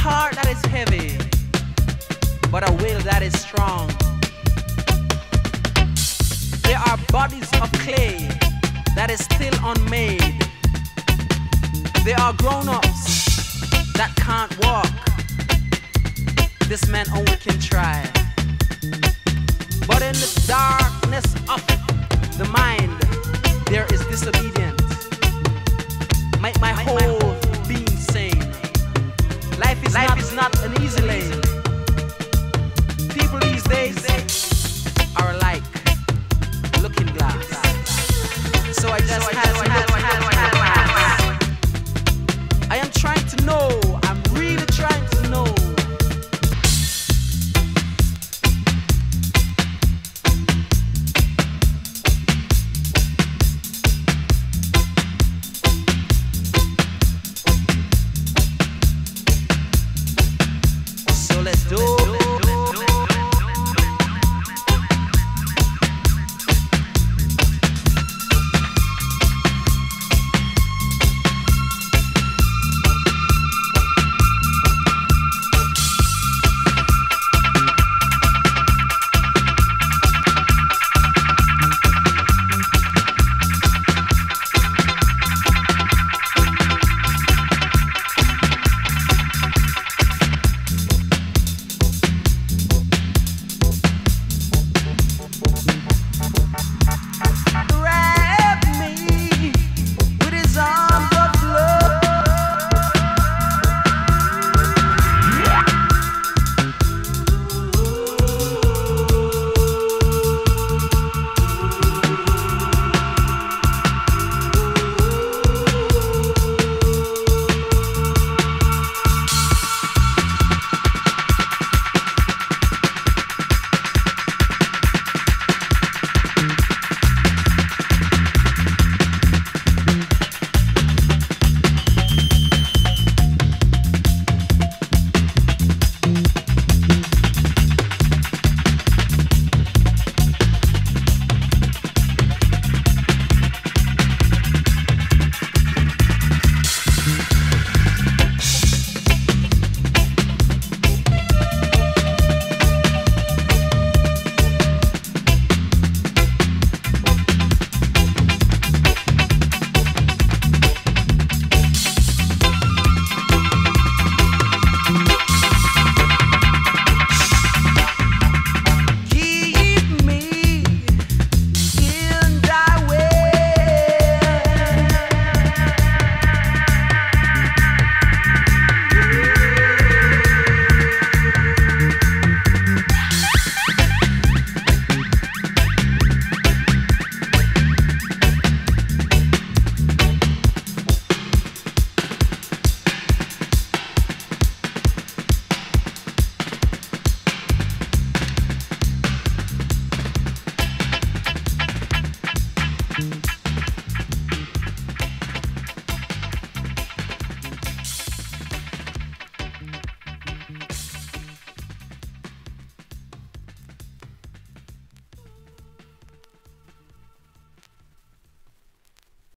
heart that is heavy, but a will that is strong. There are bodies of clay that is still unmade. There are grown ups that can't walk. This man only can try. But in the darkness of the mind, there is disobedience. My, my, my, my